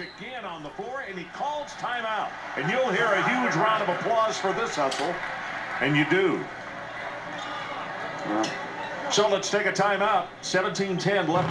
again on the floor, and he calls timeout. And you'll hear a huge round of applause for this hustle, and you do. So let's take a timeout. 17-10 left.